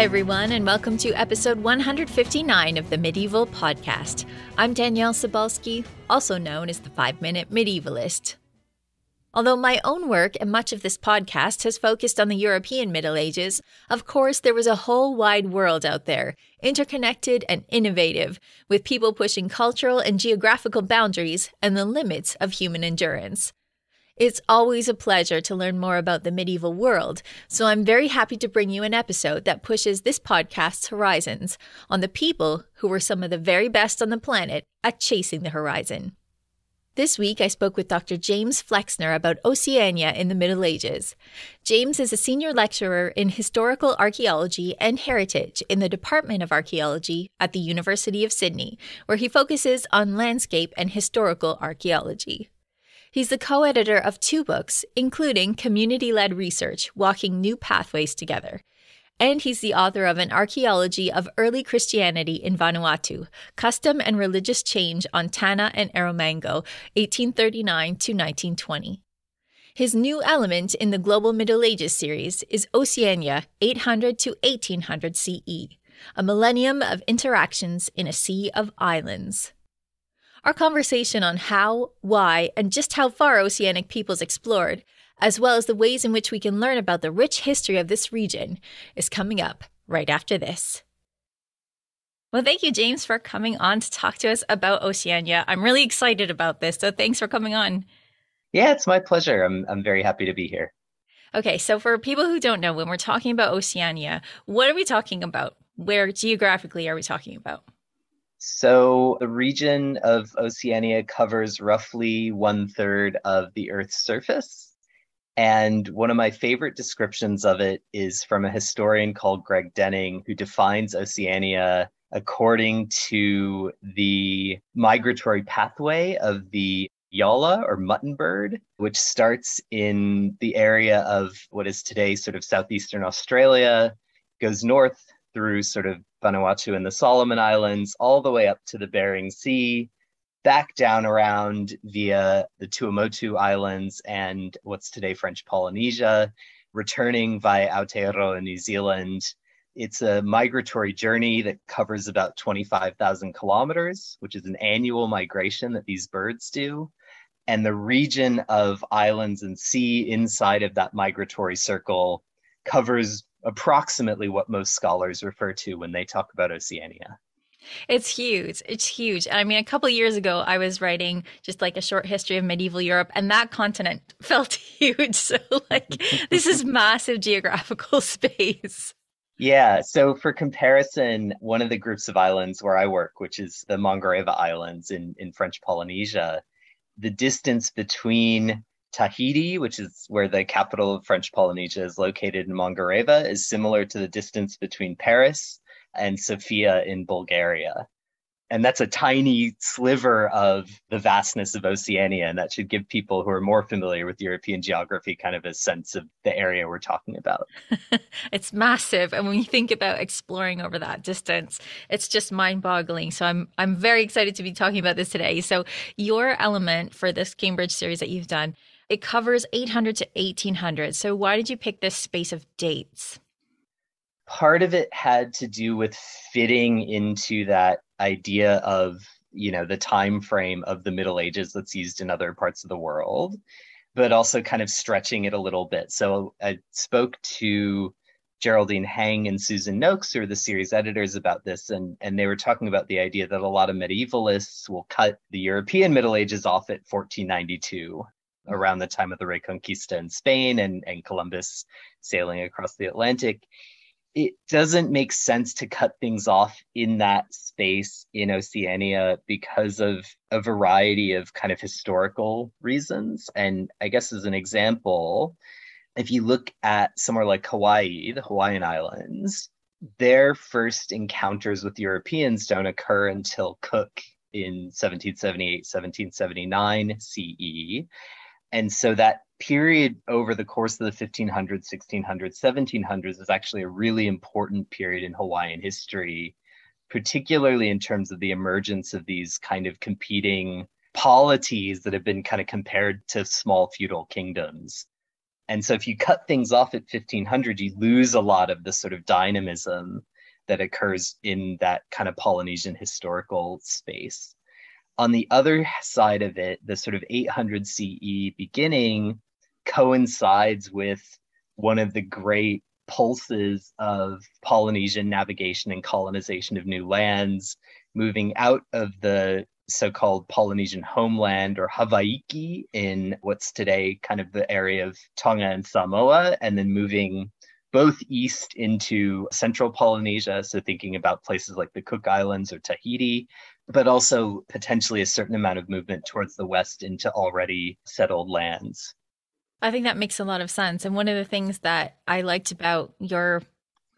Hi, everyone, and welcome to episode 159 of the Medieval Podcast. I'm Danièle Cybulskie, also known as the Five Minute Medievalist. Although my own work and much of this podcast has focused on the European Middle Ages, of course, there was a whole wide world out there, interconnected and innovative, with people pushing cultural and geographical boundaries and the limits of human endurance. It's always a pleasure to learn more about the medieval world, so I'm very happy to bring you an episode that pushes this podcast's horizons on the people who were some of the very best on the planet at chasing the horizon. This week, I spoke with Dr. James Flexner about Oceania in the Middle Ages. James is a senior lecturer in historical archaeology and heritage in the Department of Archaeology at the University of Sydney, where he focuses on landscape and historical archaeology. He's the co editor of two books, including Community Led Research Walking New Pathways Together and he's the author of An Archaeology of Early Christianity in Vanuatu Custom and Religious Change on Tanna and Erromango, 1839 to 1920. His new element in the Global Middle Ages series is Oceania 800 to 1800 CE, a millennium of interactions in a sea of islands. Our conversation on how, why, and just how far oceanic peoples explored as well as the ways in which we can learn about the rich history of this region, is coming up right after this. Well, thank you, James, for coming on to talk to us about Oceania. I'm really excited about this, so thanks for coming on. Yeah, it's my pleasure. I'm, I'm very happy to be here. Okay, so for people who don't know, when we're talking about Oceania, what are we talking about? Where geographically are we talking about? So, the region of Oceania covers roughly one third of the Earth's surface. And one of my favorite descriptions of it is from a historian called Greg Dening, who defines Oceania according to the migratory pathway of the Yolla or mutton bird, which starts in the area of what is today sort of southeastern Australia, goes north through sort of Vanuatu and the Solomon Islands, all the way up to the Bering Sea, back down around via the Tuamotu Islands and what's today French Polynesia, returning via Aotearoa, New Zealand. It's a migratory journey that covers about 25,000 kilometers, which is an annual migration that these birds do. And the region of islands and sea inside of that migratory circle covers approximately what most scholars refer to when they talk about Oceania. It's huge. It's huge. I mean, a couple years ago, I was writing just like a short history of medieval Europe, and that continent felt huge. So, like, this is massive geographical space. Yeah. So, for comparison, one of the groups of islands where I work, which is the Mangareva Islands in, in French Polynesia, the distance between Tahiti, which is where the capital of French Polynesia is located in Mangareva, is similar to the distance between Paris and Sofia in Bulgaria. And that's a tiny sliver of the vastness of Oceania. And that should give people who are more familiar with European geography kind of a sense of the area we're talking about. it's massive. And when you think about exploring over that distance, it's just mind boggling. So I'm, I'm very excited to be talking about this today. So, your element for this Cambridge series that you've done, it covers 800 to 1800. So, why did you pick this space of dates? part of it had to do with fitting into that idea of you know the time frame of the middle ages that's used in other parts of the world but also kind of stretching it a little bit so i spoke to geraldine heng and susan noakes who are the series editors about this and and they were talking about the idea that a lot of medievalists will cut the european middle ages off at 1492 around the time of the reconquista in spain and and columbus sailing across the atlantic it doesn't make sense to cut things off in that space in Oceania because of a variety of kind of historical reasons. And I guess as an example, if you look at somewhere like Hawaii, the Hawaiian Islands, their first encounters with Europeans don't occur until Cook in 1778, 1779 CE. And so that period over the course of the 1500s, 1600s, 1700s is actually a really important period in Hawaiian history, particularly in terms of the emergence of these kind of competing polities that have been kind of compared to small feudal kingdoms. And so if you cut things off at 1500, you lose a lot of the sort of dynamism that occurs in that kind of Polynesian historical space. On the other side of it, the sort of 800 CE beginning coincides with one of the great pulses of Polynesian navigation and colonization of new lands, moving out of the so-called Polynesian homeland or Hawaiki in what's today kind of the area of Tonga and Samoa, and then moving both east into central Polynesia, so thinking about places like the Cook Islands or Tahiti, but also potentially a certain amount of movement towards the west into already settled lands. I think that makes a lot of sense. And one of the things that I liked about your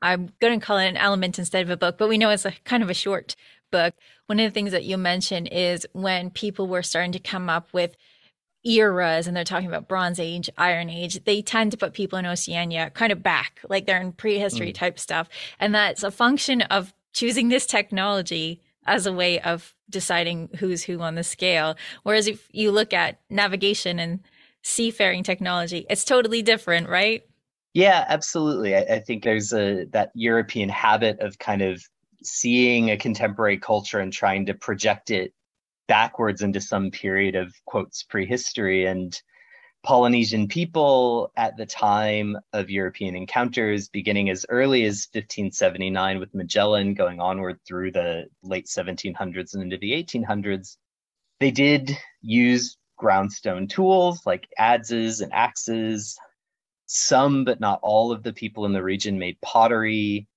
I'm going to call it an element instead of a book, but we know it's a kind of a short book, one of the things that you mentioned is when people were starting to come up with eras and they're talking about Bronze Age, Iron Age, they tend to put people in Oceania kind of back, like they're in prehistory mm. type stuff. And that's a function of choosing this technology as a way of deciding who's who on the scale. Whereas if you look at navigation and seafaring technology, it's totally different, right? Yeah, absolutely. I, I, think there's a that European habit of kind of seeing a contemporary culture and trying to project it backwards into some period of quotes prehistory and Polynesian people at the time of European encounters, beginning as early as 1579 with Magellan, going onward through the late 1700s and into the 1800s, they did use groundstone tools like adzes and axes. Some, but not all, of the people in the region made pottery.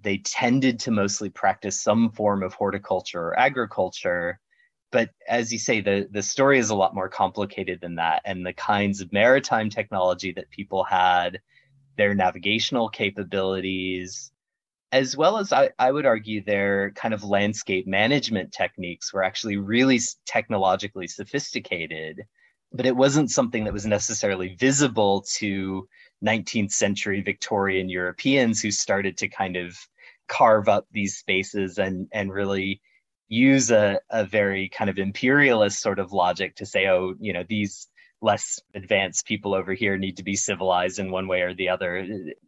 They tended to mostly practice some form of horticulture or agriculture. But as you say, the, the story is a lot more complicated than that. And the kinds of maritime technology that people had, their navigational capabilities, as well as I, I would argue their kind of landscape management techniques were actually really technologically sophisticated but it wasn't something that was necessarily visible to 19th century Victorian Europeans who started to kind of carve up these spaces and and really use a, a very kind of imperialist sort of logic to say, oh, you know, these less advanced people over here need to be civilized in one way or the other.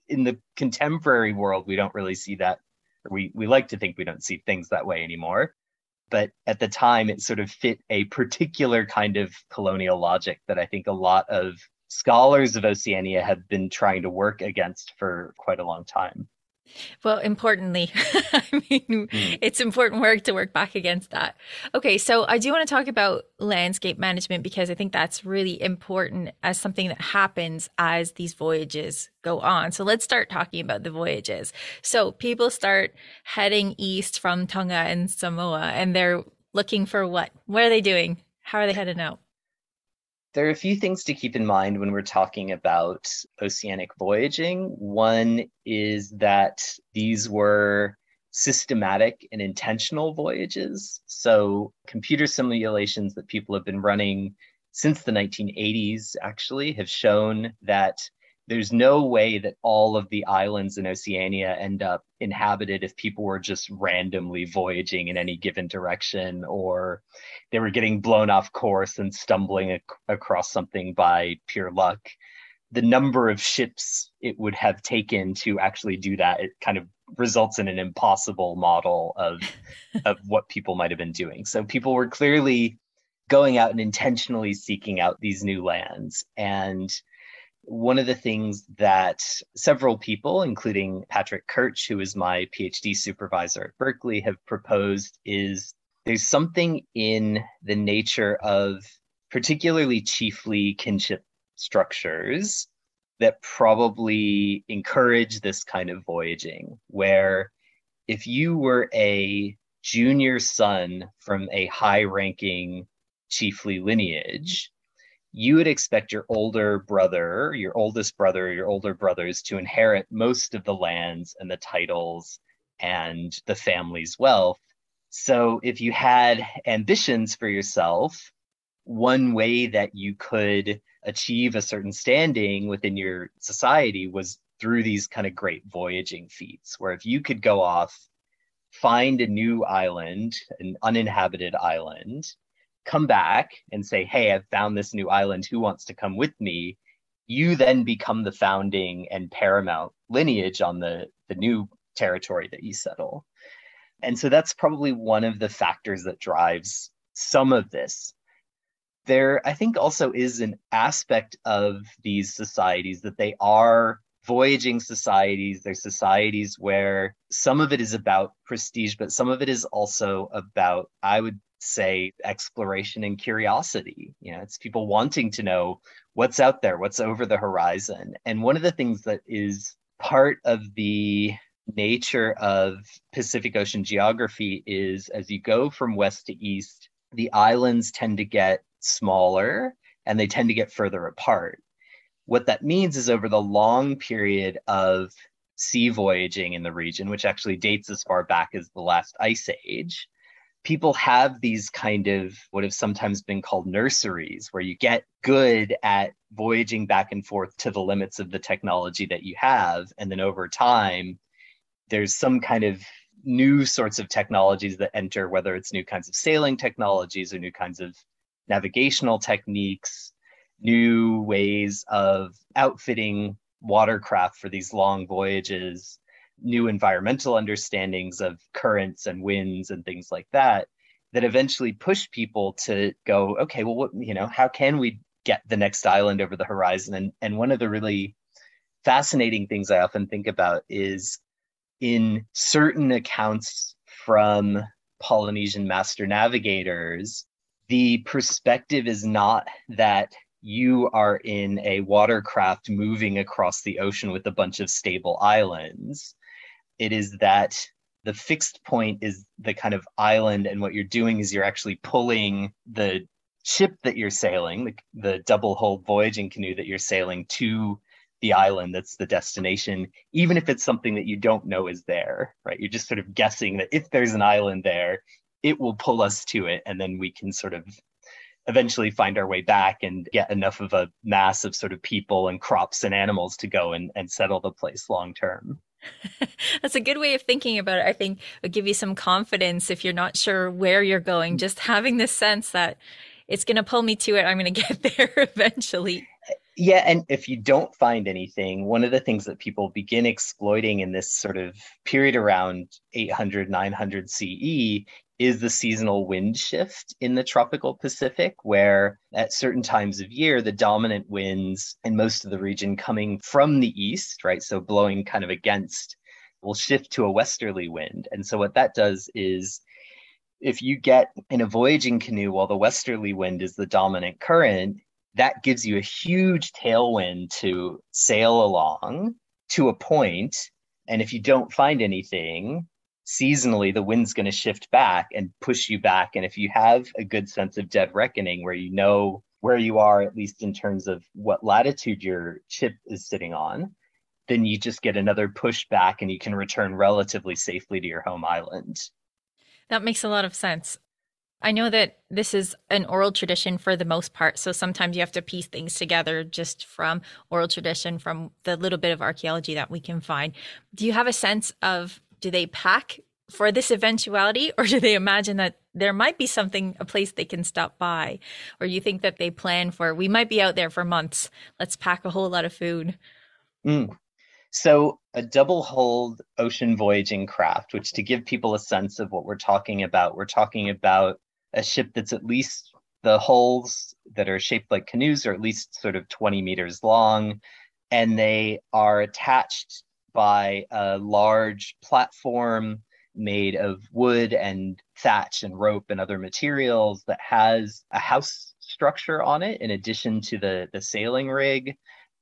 In the contemporary world, we don't really see that. We we like to think we don't see things that way anymore. But at the time, it sort of fit a particular kind of colonial logic that I think a lot of scholars of Oceania have been trying to work against for quite a long time. Well, importantly, I mean, mm. it's important work to work back against that. Okay, so I do want to talk about landscape management because I think that's really important as something that happens as these voyages go on. So let's start talking about the voyages. So people start heading east from Tonga and Samoa and they're looking for what? What are they doing? How are they heading out? There are a few things to keep in mind when we're talking about oceanic voyaging. One is that these were systematic and intentional voyages. So, computer simulations that people have been running since the 1980s actually have shown that there's no way that all of the islands in Oceania end up inhabited if people were just randomly voyaging in any given direction or they were getting blown off course and stumbling ac- across something by pure luck. The number of ships it would have taken to actually do that, it kind of results in an impossible model of of what people might have been doing. So people were clearly going out and intentionally seeking out these new lands and one of the things that several people, including Patrick Kirch, who is my PhD supervisor at Berkeley, have proposed is there's something in the nature of particularly chiefly kinship structures that probably encourage this kind of voyaging, where if you were a junior son from a high ranking chiefly lineage, you would expect your older brother, your oldest brother, your older brothers to inherit most of the lands and the titles and the family's wealth. So if you had ambitions for yourself, one way that you could achieve a certain standing within your society was through these kind of great voyaging feats, where if you could go off, find a new island, an uninhabited island, come back and say, Hey, I've found this new island. Who wants to come with me? you then become the founding and paramount lineage on the, the new territory that you settle. And so that's probably one of the factors that drives some of this. There, I think, also is an aspect of these societies that they are voyaging societies. They're societies where some of it is about prestige, but some of it is also about, I would say, exploration and curiosity. You know, it's people wanting to know what's out there, what's over the horizon. And one of the things that is part of the nature of Pacific Ocean geography is as you go from west to east, the islands tend to get smaller and they tend to get further apart. What that means is over the long period of sea voyaging in the region, which actually dates as far back as the last ice age, people have these kind of what have sometimes been called nurseries where you get good at voyaging back and forth to the limits of the technology that you have. And then over time there's some kind of new sorts of technologies that enter whether it's new kinds of sailing technologies or new kinds of navigational techniques new ways of outfitting watercraft for these long voyages new environmental understandings of currents and winds and things like that that eventually push people to go okay well what you know how can we get the next island over the horizon? And and one of the really fascinating things i often think about is in certain accounts from polynesian master navigators the perspective is not that you are in a watercraft moving across the ocean with a bunch of stable islands it is that the fixed point is the kind of island and what you're doing is you're actually pulling the ship that you're sailing the, the double hulled voyaging canoe that you're sailing to the island that's the destination even if it's something that you don't know is there right? You're just sort of guessing that if there's an island there it will pull us to it and then we can sort of eventually find our way back and get enough of a mass of sort of people and crops and animals to go and, and settle the place long term That's a good way of thinking about it. I think would give you some confidence if you're not sure where you're going. Mm-hmm. Just having this sense that it's going to pull me to it. I'm going to get there eventually. Yeah, and if you don't find anything, one of the things that people begin exploiting in this sort of period around 800, 900 CE is the seasonal wind shift in the tropical Pacific, where at certain times of year, the dominant winds in most of the region coming from the east, right? So blowing kind of against will shift to a westerly wind. And so what that does is if you get in a voyaging canoe while the westerly wind is the dominant current, that gives you a huge tailwind to sail along to a point. And if you don't find anything, seasonally the wind's going to shift back and push you back and if you have a good sense of dead reckoning where you know where you are at least in terms of what latitude your ship is sitting on then you just get another push back and you can return relatively safely to your home island that makes a lot of sense I know that this is an oral tradition for the most part. So sometimes you have to piece things together just from oral tradition, from the little bit of archaeology that we can find. Do you have a sense of do they pack for this eventuality or do they imagine that there might be something a place they can stop by? Or you think that they plan for we might be out there for months. Let's pack a whole lot of food. Mm. so a double hulled ocean voyaging craft which to give people a sense of what we're talking about we're talking about a ship that's at least the hulls that are shaped like canoes are at least sort of 20 meters long and they are attached by a large platform made of wood and thatch and rope and other materials that has a house structure on it in addition to the, the sailing rig.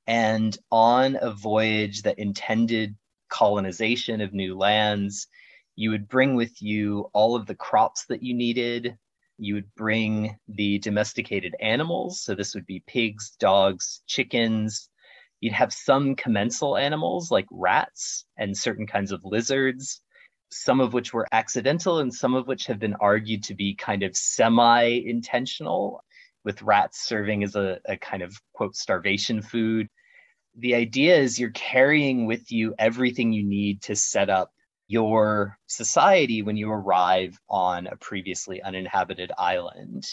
And on a voyage that intended colonization of new lands, you would bring with you all of the crops that you needed. You would bring the domesticated animals. So this would be pigs, dogs, chickens, You'd have some commensal animals like rats and certain kinds of lizards, some of which were accidental and some of which have been argued to be kind of semi intentional, with rats serving as a, a kind of quote starvation food. The idea is you're carrying with you everything you need to set up your society when you arrive on a previously uninhabited island.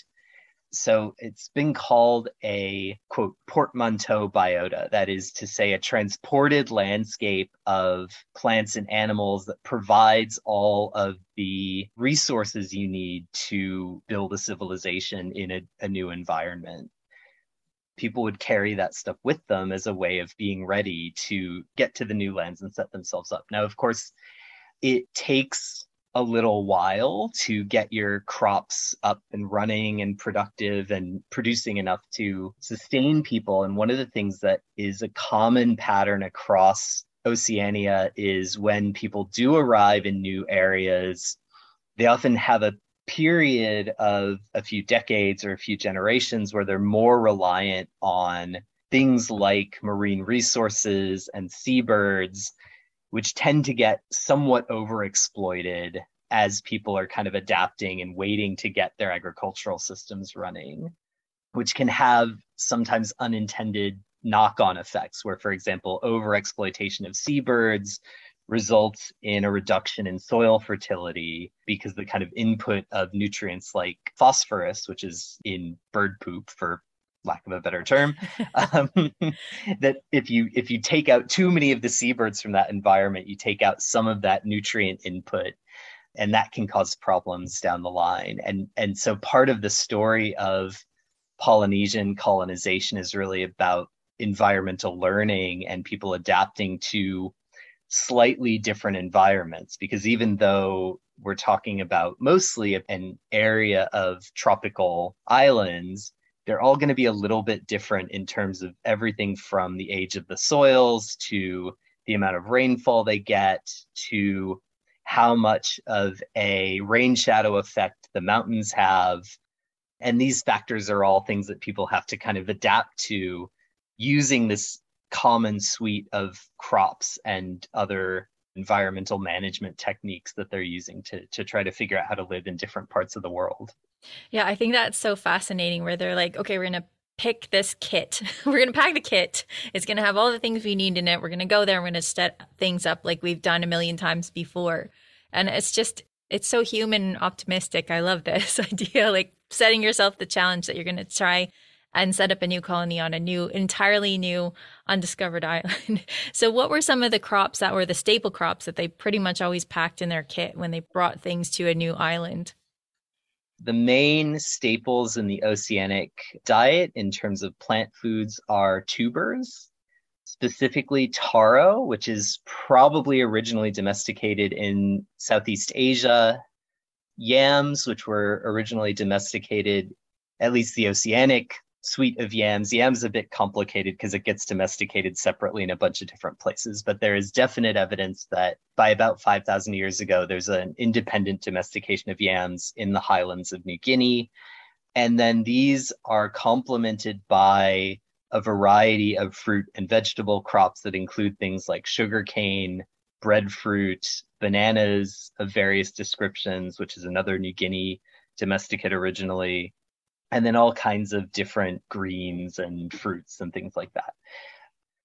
So it's been called a quote portmanteau biota, that is to say, a transported landscape of plants and animals that provides all of the resources you need to build a civilization in a, a new environment people would carry that stuff with them as a way of being ready to get to the new lands and set themselves up. Now, of course, it takes a little while to get your crops up and running and productive and producing enough to sustain people. And one of the things that is a common pattern across Oceania is when people do arrive in new areas, they often have a period of a few decades or a few generations where they're more reliant on things like marine resources and seabirds which tend to get somewhat overexploited as people are kind of adapting and waiting to get their agricultural systems running, which can have sometimes unintended knock on effects, where, for example, overexploitation of seabirds results in a reduction in soil fertility because the kind of input of nutrients like phosphorus, which is in bird poop for lack of a better term um, that if you if you take out too many of the seabirds from that environment you take out some of that nutrient input and that can cause problems down the line. And and so part of the story of polynesian colonization is really about environmental learning and people adapting to slightly different environments because even though we're talking about mostly an area of tropical islands they're all going to be a little bit different in terms of everything from the age of the soils to the amount of rainfall they get to how much of a rain shadow effect the mountains have. And these factors are all things that people have to kind of adapt to using this common suite of crops and other environmental management techniques that they're using to, to try to figure out how to live in different parts of the world. Yeah, I think that's so fascinating where they're like, okay, we're going to pick this kit. we're going to pack the kit. It's going to have all the things we need in it. We're going to go there. We're going to set things up like we've done a million times before. And it's just, it's so human optimistic. I love this idea, like setting yourself the challenge that you're going to try and set up a new colony on a new, entirely new, undiscovered island. so, what were some of the crops that were the staple crops that they pretty much always packed in their kit when they brought things to a new island? The main staples in the oceanic diet in terms of plant foods are tubers, specifically taro, which is probably originally domesticated in Southeast Asia, yams, which were originally domesticated, at least the oceanic suite of yams. Yams a bit complicated because it gets domesticated separately in a bunch of different places, but there is definite evidence that by about 5,000 years ago, there's an independent domestication of yams in the highlands of New Guinea. And then these are complemented by a variety of fruit and vegetable crops that include things like sugarcane, breadfruit, bananas of various descriptions, which is another New Guinea domesticate originally, and then all kinds of different greens and fruits and things like that.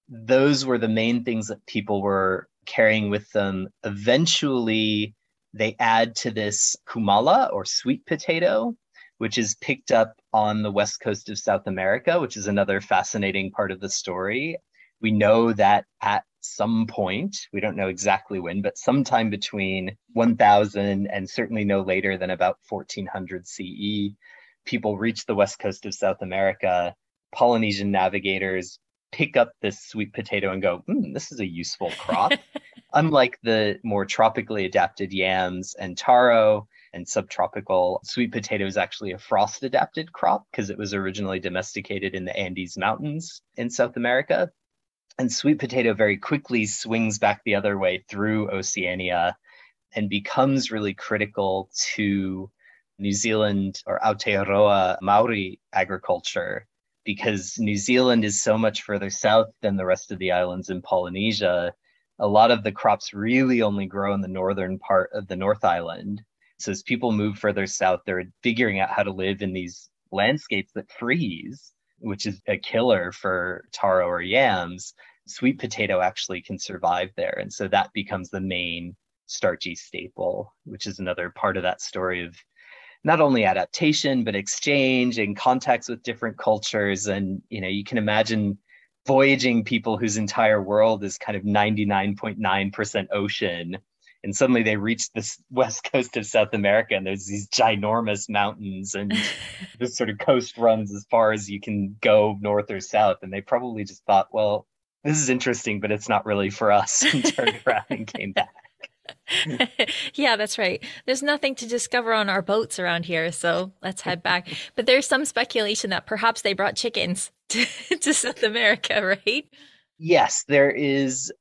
Those were the main things that people were carrying with them. Eventually, they add to this kumala or sweet potato, which is picked up on the west coast of South America, which is another fascinating part of the story. We know that at some point, we don't know exactly when, but sometime between 1000 and certainly no later than about 1400 CE, people reach the west coast of South America, Polynesian navigators pick up this sweet potato and go, mm, this is a useful crop. Unlike the more tropically adapted yams and taro and subtropical, sweet potato is actually a frost adapted crop because it was originally domesticated in the Andes Mountains in South America. And sweet potato very quickly swings back the other way through Oceania and becomes really critical to New Zealand or Aotearoa Maori agriculture because New Zealand is so much further south than the rest of the islands in Polynesia. A lot of the crops really only grow in the northern part of the North Island. So as people move further south, they're figuring out how to live in these landscapes that freeze, which is a killer for taro or yams. Sweet potato actually can survive there. And so that becomes the main starchy staple, which is another part of that story of not only adaptation but exchange and contacts with different cultures. And you know you can imagine voyaging people whose entire world is kind of 99.9% ocean. And suddenly they reach this west coast of south america and there's these ginormous mountains and this sort of coast runs as far as you can go north or south. And they probably just thought well this is interesting but it's not really for us. And turned around and came back yeah, that's right. There's nothing to discover on our boats around here, so let's head back. But there's some speculation that perhaps they brought chickens to, to South America, right? Yes, there is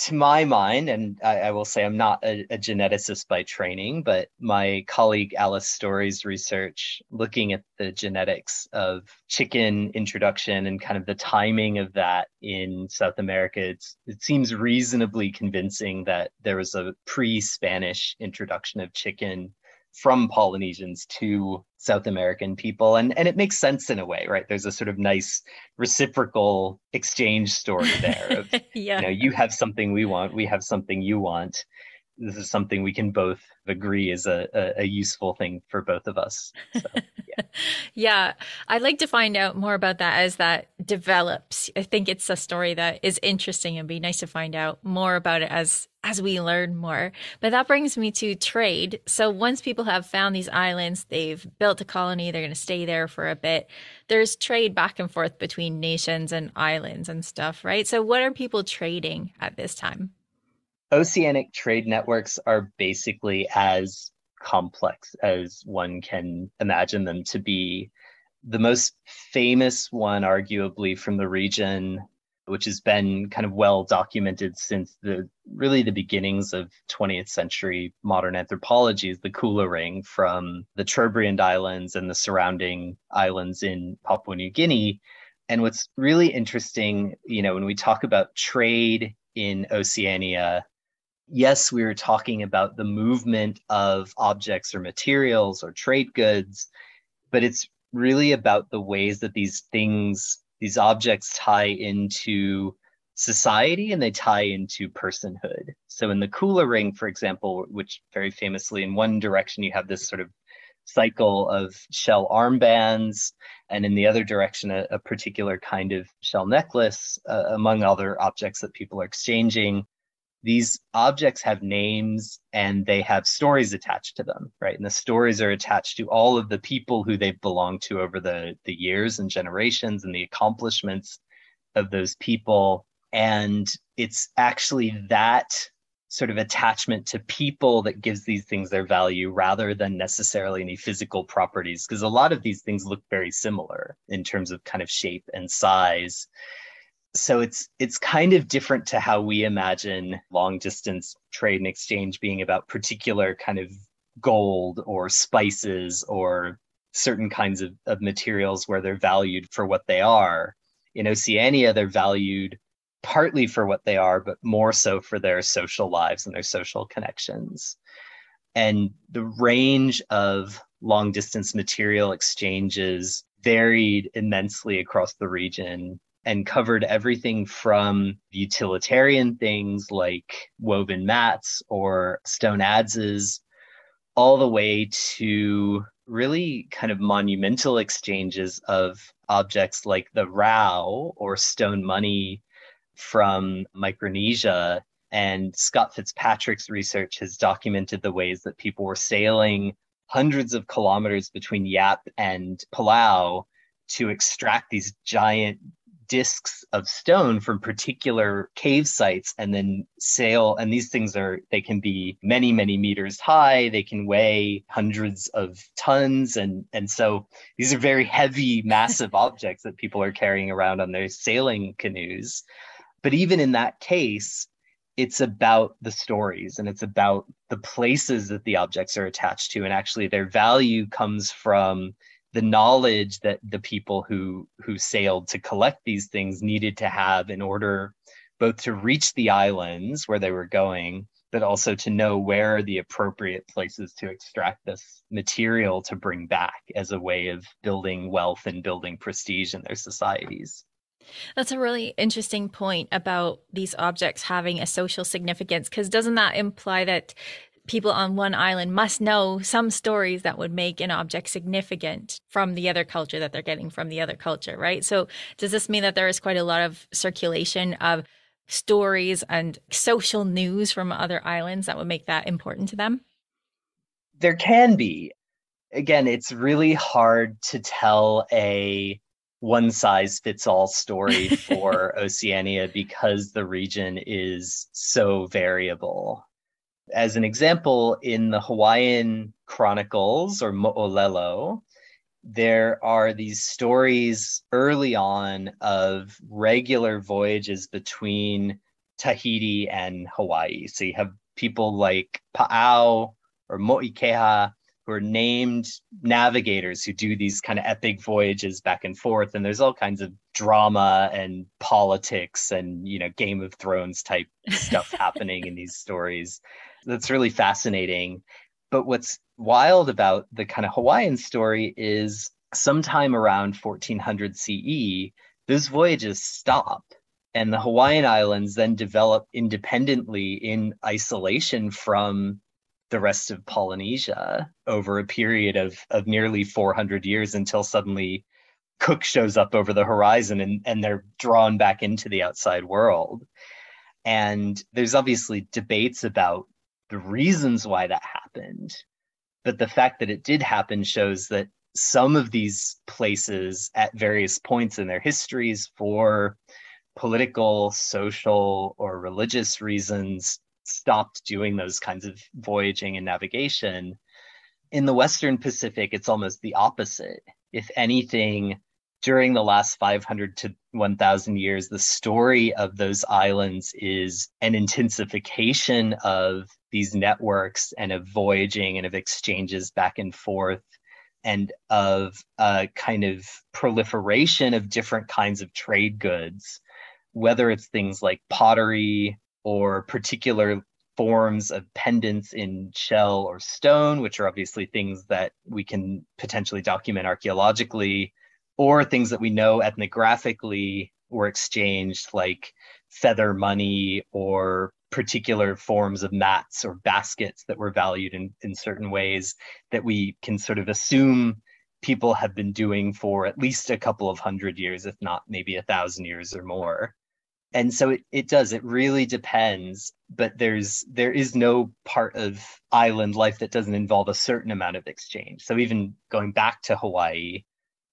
to my mind, and I, I will say I'm not a, a, geneticist by training, but my colleague Alice Storey's research looking at the genetics of chicken introduction and kind of the timing of that in South America, it seems reasonably convincing that there was a pre Spanish introduction of chicken from Polynesians to South American people. And, and it makes sense in a way, right? There's a sort of nice reciprocal exchange story there. Of, yeah. You know, you have something we want, we have something you want. This is something we can both agree is a, a, a useful thing for both of us. So, yeah. yeah. I'd like to find out more about that as that develops. I think it's a story that is interesting and be nice to find out more about it as as we learn more. But that brings me to trade. So once people have found these islands, they've built a colony, they're going to stay there for a bit. There's trade back and forth between nations and islands and stuff, right? So what are people trading at this time? Oceanic trade networks are basically as complex as one can imagine them to be. The most famous one, arguably from the region, which has been kind of well documented since the really the beginnings of 20th century modern anthropology is the Kula Ring from the Trobriand Islands and the surrounding islands in Papua New Guinea. And what's really interesting, you know, when we talk about trade in Oceania, yes, we were talking about the movement of objects or materials or trade goods, but it's really about the ways that these things these objects tie into society and they tie into personhood. So in the Kula ring, for example, which very famously in one direction you have this sort of cycle of shell armbands, and in the other direction, a, a particular kind of shell necklace, uh, among other objects that people are exchanging these objects have names and they have stories attached to them right? And the stories are attached to all of the people who they've belonged to over the the years and generations and the accomplishments of those people. And it's actually that sort of attachment to people that gives these things their value rather than necessarily any physical properties because a lot of these things look very similar in terms of kind of shape and size so it's it's kind of different to how we imagine long distance trade and exchange being about particular kind of gold or spices or certain kinds of, of materials where they're valued for what they are. In oceania they're valued partly for what they are but more so for their social lives and their social connections. And the range of long distance material exchanges varied immensely across the region and covered everything from utilitarian things like woven mats or stone adzes, all the way to really kind of monumental exchanges of objects like the rai or stone money from Micronesia. And Scott Fitzpatrick's research has documented the ways that people were sailing hundreds of kilometers between Yap and Palau to extract these giant discs of stone from particular cave sites and then sail and these things are they can be many many meters high. They can weigh hundreds of tons. And and so these are very heavy massive objects that people are carrying around on their sailing canoes. But even in that case it's about the stories and it's about the places that the objects are attached to. And actually their value comes from the knowledge that the people who who sailed to collect these things needed to have in order both to reach the islands where they were going but also to know where the appropriate places to extract this material to bring back as a way of building wealth and building prestige in their societies. That's a really interesting point about these objects having a social significance because doesn't that imply that people on one island must know some stories that would make an object significant from the other culture that they're getting from the other culture, right? So, does this mean that there is quite a lot of circulation of stories and social news from other islands that would make that important to them? There can be. Again, it's really hard to tell a one size fits all story for Oceania because the region is so variable. As an example, in the Hawaiian Chronicles or Mo'olelo, there are these stories early on of regular voyages between Tahiti and Hawaii. So you have people like Pa'ao or Mo'ikeha who are named navigators who do these kind of epic voyages back and forth. And there's all kinds of drama and politics and, you know, Game of Thrones type stuff happening in these stories. That's really fascinating. But what's wild about the kind of Hawaiian story is sometime around 1400 CE, those voyages stop. And the Hawaiian Islands then develop independently in isolation from the rest of Polynesia over a period of, of nearly 400 years until suddenly Cook shows up over the horizon and, and they're drawn back into the outside world. And there's obviously debates about the reasons why that happened. But the fact that it did happen shows that some of these places at various points in their histories for political, social, or religious reasons stopped doing those kinds of voyaging and navigation. In the Western Pacific, it's almost the opposite. If anything, during the last 500 to 1000 years, the story of those islands is an intensification of these networks and of voyaging and of exchanges back and forth and of a kind of proliferation of different kinds of trade goods, whether it's things like pottery or particular forms of pendants in shell or stone, which are obviously things that we can potentially document archaeologically, or things that we know ethnographically were exchanged, like feather money or particular forms of mats or baskets that were valued in, in certain ways that we can sort of assume people have been doing for at least a couple of hundred years, if not maybe a thousand years or more. And so it, it does, it really depends, but there's there is no part of island life that doesn't involve a certain amount of exchange. So even going back to Hawaii,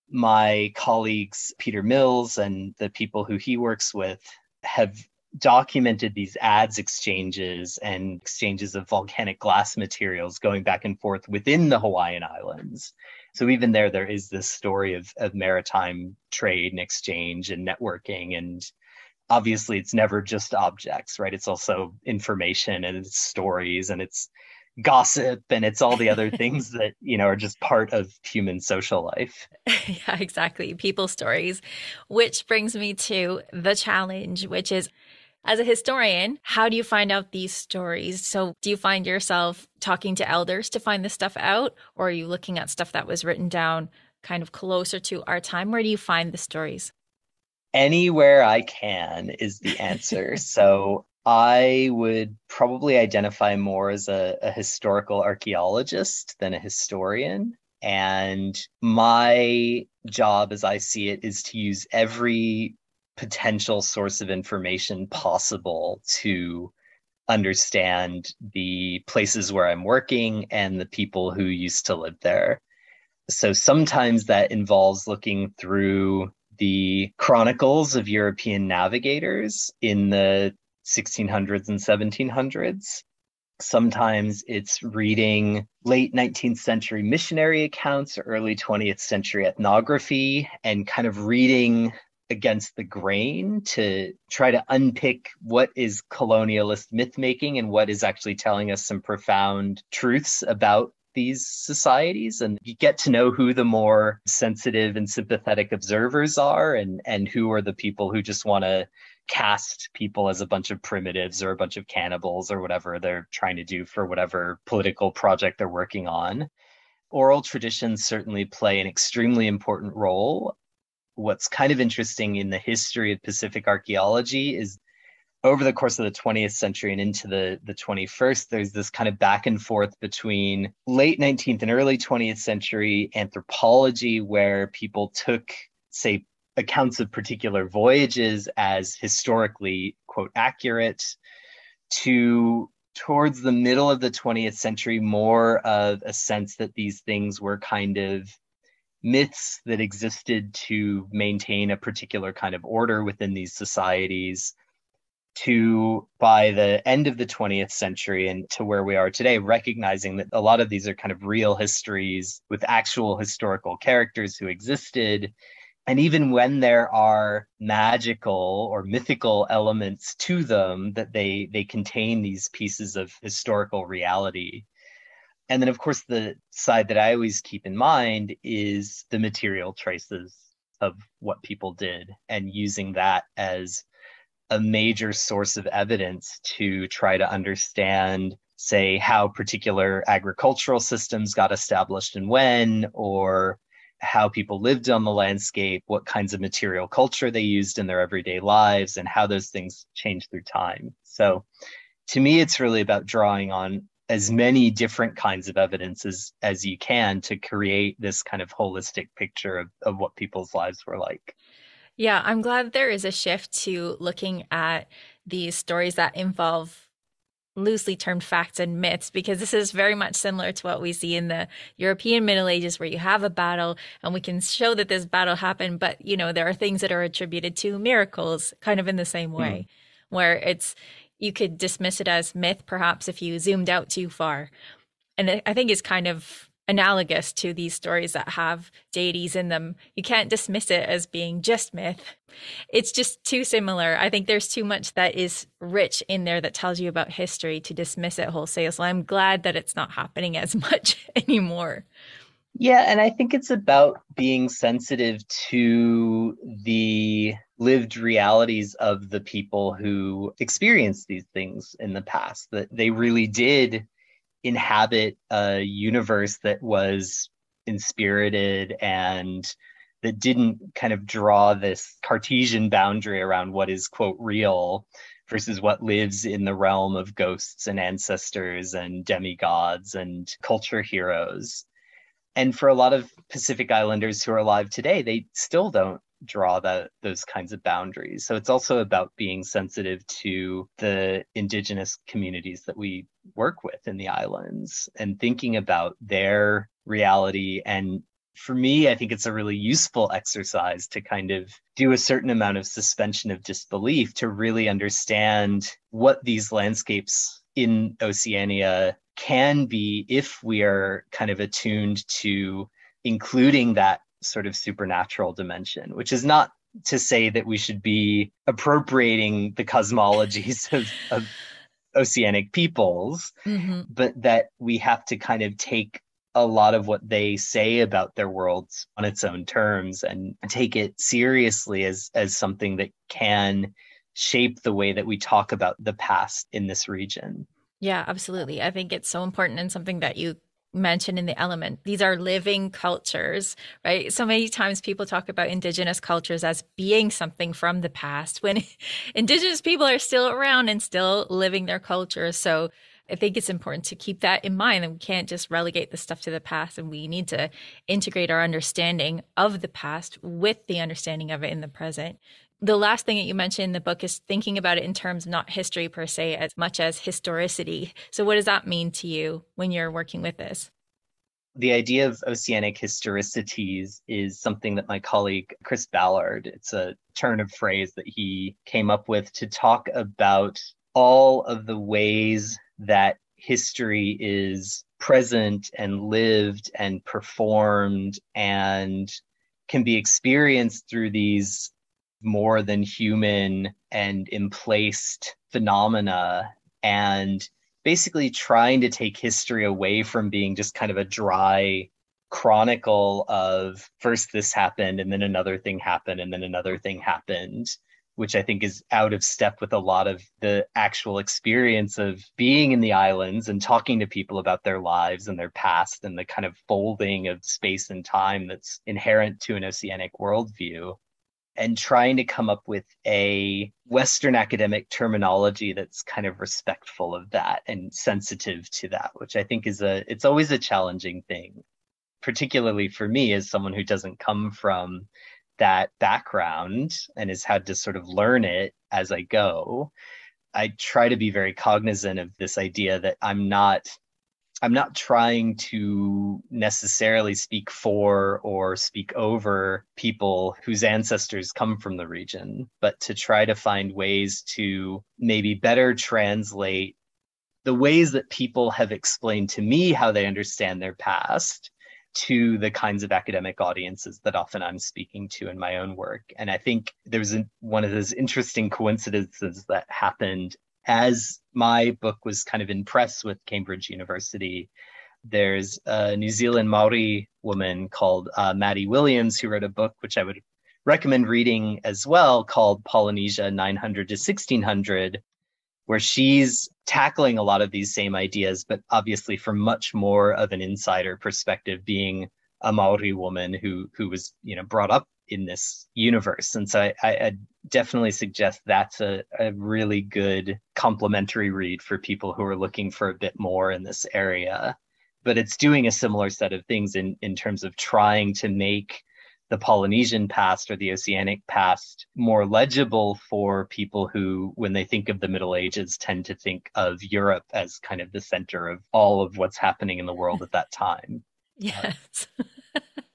my colleagues Peter Mills and the people who he works with have documented these adze exchanges and exchanges of volcanic glass materials going back and forth within the Hawaiian Islands. So even there, there is this story of, of maritime trade and exchange and networking. And obviously, it's never just objects, right? It's also information and it's stories and it's gossip and it's all the other things that you know are just part of human social life yeah exactly people stories which brings me to the challenge which is as a historian, how do you find out these stories? So, do you find yourself talking to elders to find this stuff out, or are you looking at stuff that was written down kind of closer to our time? Where do you find the stories? Anywhere I can is the answer. so, I would probably identify more as a, a historical archaeologist than a historian. And my job, as I see it, is to use every potential source of information possible to understand the places where I'm working and the people who used to live there. So sometimes that involves looking through the chronicles of European navigators in the 1600s and 1700s. Sometimes it's reading late 19th century missionary accounts or early 20th century ethnography and kind of reading against the grain to try to unpick what is colonialist myth making and what is actually telling us some profound truths about these societies and you get to know who the more sensitive and sympathetic observers are and and who are the people who just want to cast people as a bunch of primitives or a bunch of cannibals or whatever they're trying to do for whatever political project they're working on. Oral traditions certainly play an extremely important role. What's kind of interesting in the history of Pacific archaeology is over the course of the 20th century and into the, the 21st, there's this kind of back and forth between late 19th and early 20th century anthropology, where people took, say, accounts of particular voyages as historically, quote, accurate, to towards the middle of the 20th century, more of a sense that these things were kind of myths that existed to maintain a particular kind of order within these societies to by the end of the 20th century and to where we are today, recognizing that a lot of these are kind of real histories with actual historical characters who existed. And even when there are magical or mythical elements to them, that they they contain these pieces of historical reality. And then, of course, the side that I always keep in mind is the material traces of what people did and using that as a major source of evidence to try to understand say how particular agricultural systems got established and when or how people lived on the landscape what kinds of material culture they used in their everyday lives and how those things changed through time. So to me it's really about drawing on as many different kinds of evidence as, as you can to create this kind of holistic picture of, of what people's lives were like. Yeah, I'm glad there is a shift to looking at these stories that involve loosely termed facts and myths because this is very much similar to what we see in the European Middle Ages where you have a battle and we can show that this battle happened but you know there are things that are attributed to miracles kind of in the same way mm. where it's you could dismiss it as myth perhaps if you zoomed out too far and I think it's kind of analogous to these stories that have deities in them. You can't dismiss it as being just myth. It's just too similar. I think there's too much that is rich in there that tells you about history to dismiss it wholesale. So I'm glad that it's not happening as much anymore. Yeah, and I think it's about being sensitive to the lived realities of the people who experienced these things in the past, that they really did inhabit a universe that was inspirited and that didn't kind of draw this Cartesian boundary around what is, quote, real versus what lives in the realm of ghosts and ancestors and demigods and culture heroes. And for a lot of Pacific Islanders who are alive today, they still don't draw that those kinds of boundaries. So it's also about being sensitive to the indigenous communities that we work with in the islands and thinking about their reality and for me, I think it's a really useful exercise to kind of do a certain amount of suspension of disbelief to really understand what these landscapes in Oceania can be if we are kind of attuned to including that sort of supernatural dimension, which is not to say that we should be appropriating the cosmologies of, of oceanic peoples, mm-hmm. but that we have to kind of take a lot of what they say about their worlds on its own terms and take it seriously as as something that can shape the way that we talk about the past in this region. Yeah, absolutely. I think it's so important and something that you mentioned in the element. These are living cultures, right? So many times people talk about indigenous cultures as being something from the past when indigenous people are still around and still living their culture. So I think it's important to keep that in mind and we can't just relegate the stuff to the past and we need to integrate our understanding of the past with the understanding of it in the present the last thing that you mentioned in the book is thinking about it in terms of not history per se as much as historicity. So, what does that mean to you when you're working with this? The idea of oceanic historicities is something that my colleague Chris Ballard, it's a turn of phrase that he came up with to talk about all of the ways that history is present and lived and performed and can be experienced through these more than human and emplaced phenomena and basically trying to take history away from being just kind of a dry chronicle of first this happened and then another thing happened and then another thing happened which i think is out of step with a lot of the actual experience of being in the islands and talking to people about their lives and their past and the kind of folding of space and time that's inherent to an oceanic worldview and trying to come up with a Western academic terminology that's kind of respectful of that and sensitive to that, which I think is a, it's always a challenging thing, particularly for me as someone who doesn't come from that background and has had to sort of learn it as I go. I try to be very cognizant of this idea that I'm not I'm not trying to necessarily speak for or speak over people whose ancestors come from the region, but to try to find ways to maybe better translate the ways that people have explained to me how they understand their past to the kinds of academic audiences that often I'm speaking to in my own work. And I think there's one of those interesting coincidences that happened as my book was kind of in press with Cambridge University. There's a New Zealand Maori woman called uh, Madi Williams who wrote a book which I would recommend reading as well called Polynesia 900 to 1600 where she's tackling a lot of these same ideas, but obviously from much more of an insider perspective, being a Maori woman who who was you know brought up in this universe. And so I, I definitely suggest that's a, a really good complementary read for people who are looking for a bit more in this area. But it's doing a similar set of things in in terms of trying to make the Polynesian past or the Oceanic past more legible for people who, when they think of the Middle Ages, tend to think of Europe as kind of the center of all of what's happening in the world at that time. Yes.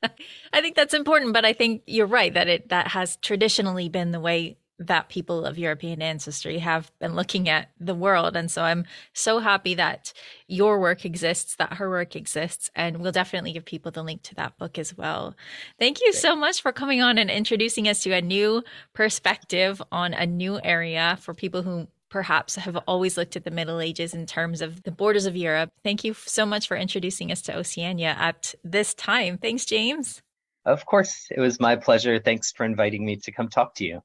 I think that's important, but I think you're right that it that has traditionally been the way that people of European ancestry have been looking at the world. And so I'm so happy that your work exists, that her work exists. And we'll definitely give people the link to that book as well. Thank you so much for coming on and introducing us to a new perspective on a new area for people who perhaps have always looked at the Middle Ages in terms of the borders of Europe. Thank you so much for introducing us to Oceania at this time. Thanks, James. Of course, it was my pleasure. Thanks for inviting me to come talk to you.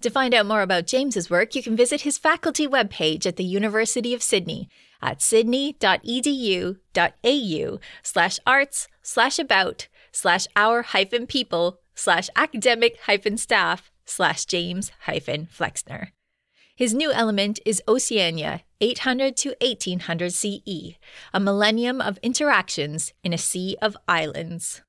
To find out more about James's work, you can visit his faculty webpage at the University of Sydney at sydney.edu.au slash arts slash about slash our hyphen people slash academic hyphen staff slash James hyphen Flexner. His new element is Oceania, 800 to 1800 CE, a millennium of interactions in a sea of islands.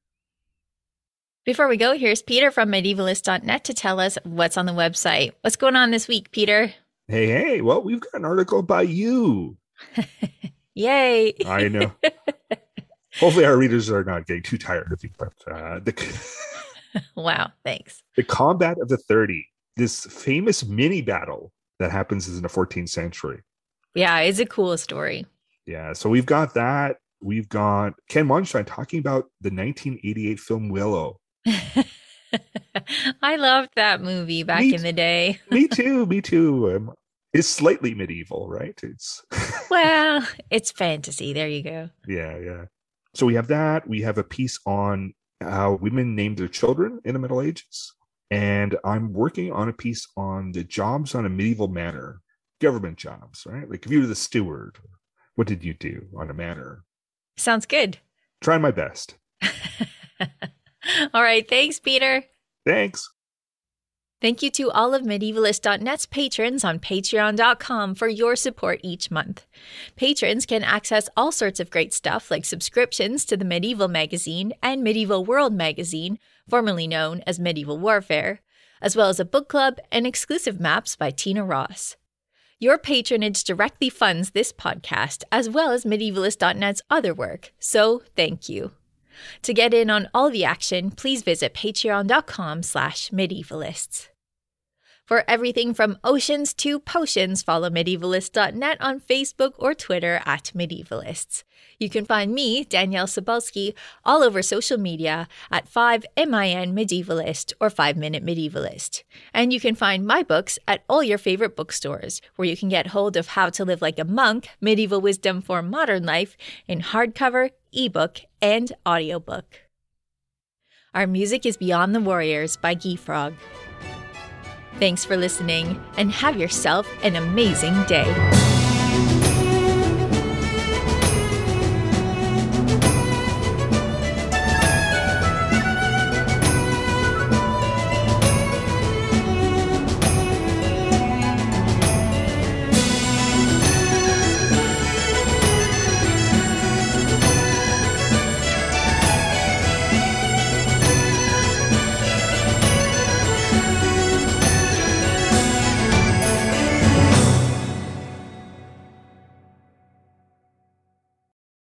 Before we go, here's Peter from medievalist.net to tell us what's on the website. What's going on this week, Peter? Hey, hey, well, we've got an article by you. Yay. I know. Hopefully, our readers are not getting too tired of you, but uh, the, wow, thanks. The Combat of the 30, this famous mini battle that happens in the 14th century. Yeah, it's a cool story. Yeah, so we've got that. We've got Ken Mondschein talking about the 1988 film Willow. I loved that movie back me, in the day. me too. Me too. Um, it's slightly medieval, right? It's well, it's fantasy. There you go. Yeah, yeah. So we have that. We have a piece on how women named their children in the Middle Ages and I'm working on a piece on the jobs on a medieval manor, government jobs, right? Like if you were the steward, what did you do on a manor? Sounds good. Trying my best. all right. Thanks, Peter. Thanks. Thank you to all of medievalist.net's patrons on patreon.com for your support each month. Patrons can access all sorts of great stuff like subscriptions to the Medieval Magazine and Medieval World Magazine, formerly known as Medieval Warfare, as well as a book club and exclusive maps by Tina Ross. Your patronage directly funds this podcast as well as medievalist.net's other work, so thank you. To get in on all the action, please visit patreon.com slash medievalists. For everything from oceans to potions, follow medievalist.net on Facebook or Twitter at medievalists. You can find me, Danièle Cybulskie, all over social media at 5MIN Medievalist or 5 Minute Medievalist. And you can find my books at all your favorite bookstores, where you can get hold of How to Live Like a Monk, Medieval Wisdom for Modern Life in hardcover, ebook, and audiobook. Our music is Beyond the Warriors by Guifrog. Thanks for listening and have yourself an amazing day.